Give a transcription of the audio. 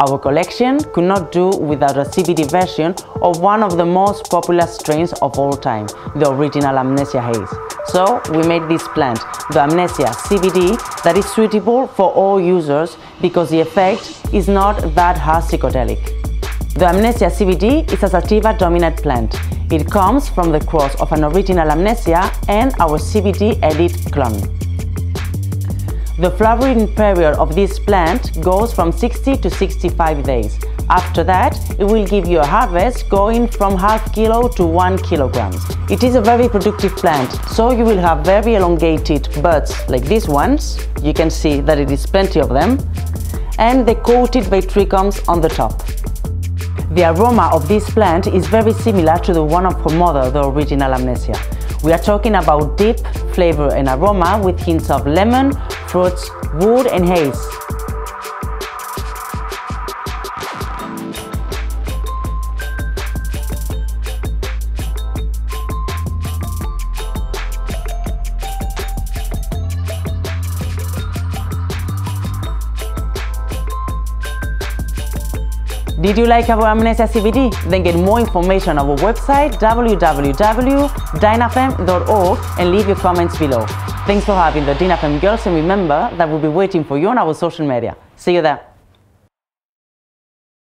Our collection could not do without a CBD version of one of the most popular strains of all time, the original Amnesia Haze. So we made this plant, the Amnesia CBD, that is suitable for all users because the effect is not that hard psychedelic. The Amnesia CBD is a sativa dominant plant. It comes from the cross of an original Amnesia and our CBD Elite clone. The flowering period of this plant goes from 60 to 65 days. After that, it will give you a harvest going from half kilo to one kilogram. It is a very productive plant, so you will have very elongated buds like these ones. You can see that it is plenty of them. And the coated by trichomes on the top. The aroma of this plant is very similar to the one of her mother, the original Amnesia. We are talking about deep flavor and aroma with hints of lemon, fruits, wood and haze. Did you like our Amnesia CBD? Then get more information on our website www.dinafem.org and leave your comments below. Thanks for having the DINAFEM girls and remember that we'll be waiting for you on our social media. See you there.